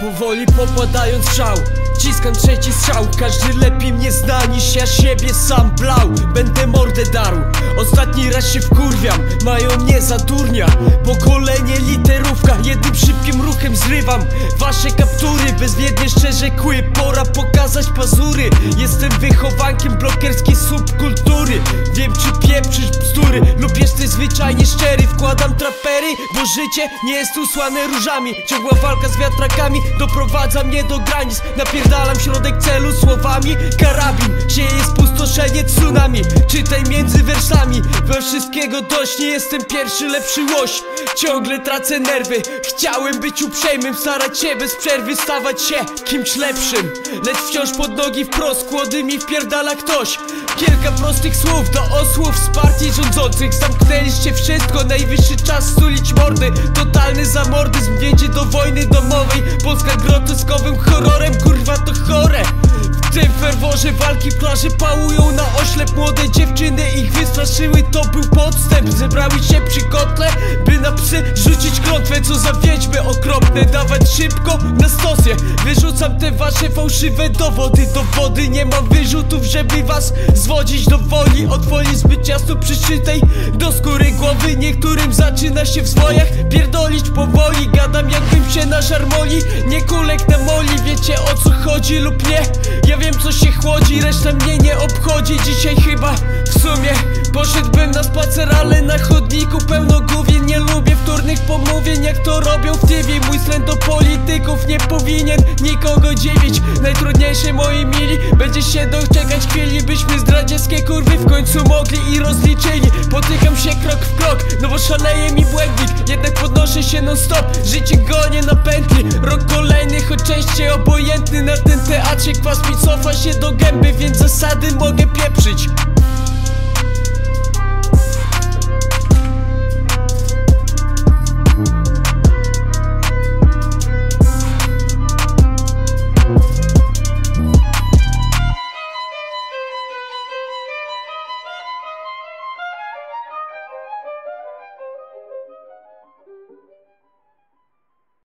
Powoli popadając szał Ciskam trzeci strzał. Każdy lepiej mnie zna niż ja siebie sam blał. Będę mordę darł. Ostatni raz się wkurwiam Mają mnie za durnia. Pokolenie szybkim zrywam Wasze kaptury Bezwiednie szczerze kły Pora pokazać pazury. Jestem wychowankiem blokerskiej subkultury. Wiem czy pieprzysz bzdury Lub jesteś zwyczajnie szczery. Wkładam trapery Bo życie nie jest usłane różami. Ciągła walka z wiatrakami Doprowadza mnie do granic. Napierdalam środek celu słowami. Karabin Sieje spustoszenie tsunami. Czytaj między wersami We wszystkiego dość Nie jestem pierwszy, lepszy łoś. Ciągle tracę nerwy. Chciałem być uprzejmym Starać się bez przerwy Stawać się kimś lepszym. Lecz wciąż pod nogi wprost Kłody mi wpierdala ktoś. Kilka prostych słów do osłów z partii rządzących. Zamknęliście wszystko, najwyższy czas stulić mordy. Totalny zamordyzm, wiecie do wojny domowej. Polska groteskowym horrorem, kurwa to chore tym ferworze walki plaże pałują na oślep Młode dziewczyny. Ich wystraszyły, to był podstęp. Zebrały się przy kotle, by na psy rzucić klątwę. Co za wiedźmy okropne, dawać szybko na stosję. Wyrzucam te wasze fałszywe dowody. Dowody, nie mam wyrzutów, żeby was zwodzić. Do woli Od woli zbyt ciasto przyszytej do skóry głowy. Niektórym zaczyna się w zwojach pierdolić powoli. Gadam jakbym na żarmoli, nie kulek na moli Wiecie o co chodzi lub nie? Ja wiem co się chłodzi, reszta mnie nie obchodzi Dzisiaj chyba w sumie poszedłbym na spacer polityków nie powinien nikogo dziwić. Najtrudniejsze moi mili będzie się doczekać chwili Byśmy zdradzieckie kurwy w końcu mogli i rozliczyli. Potykam się krok w krok, no bo szaleje mi błędnik Jednak podnoszę się non stop, życie gonię na pętli. Rok kolejny, choć częściej obojętny na tym teatrze Kwas mi cofa się do gęby, więc zasady mogę pieprzyć